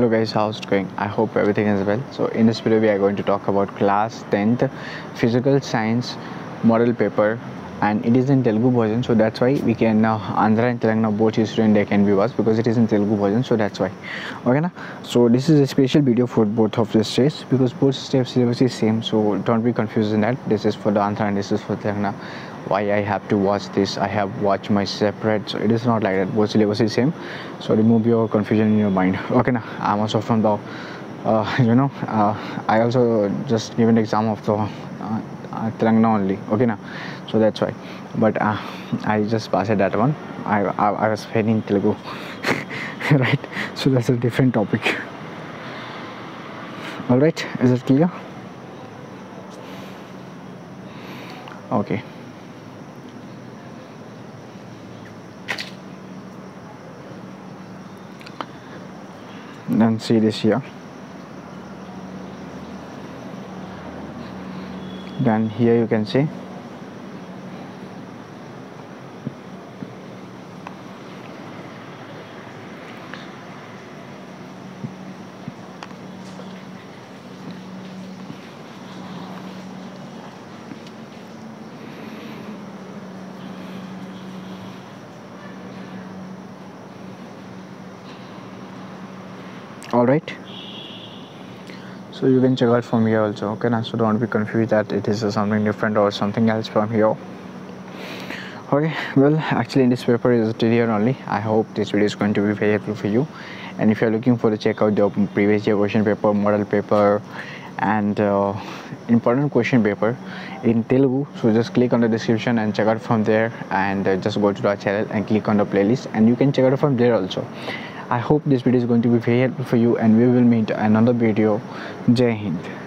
hello guys how's it going? I hope everything is well. So in this video we are going to talk about class 10th physical science model paper and it is in telugu version so that's why we can now andhra and telangana both student they can view us because it is in telugu version so that's why. Okay na? so this is a special video for both of the states because both states syllabus is same so don't be confused in that. This is for the andhra and this is for telangana. Why I have to watch this? I have watched my separate so it is not like that. Both syllabus is same so remove your confusion in your mind. Okay now I'm also from the uh, you know uh, I also just give an exam of the uh, Telangana only okay now so that's why. But uh, I just passed that one. I, I, I was failing Telugu right? So that's a different topic. All right is it clear? Okay. Then see this here then here you can see. All right so you can check out from here also okay now so don't be confused that it is something different or something else from here. Okay well actually in this paper is here only. I hope this video is going to be very helpful for you. And if you're looking for the check out the previous year question paper model paper and uh, important question paper in Telugu so just click on the description and check out from there. And uh, just go to our channel and click on the playlist. And you can check out from there also I hope this video is going to be very helpful for you and we will meet another video. Jai Hind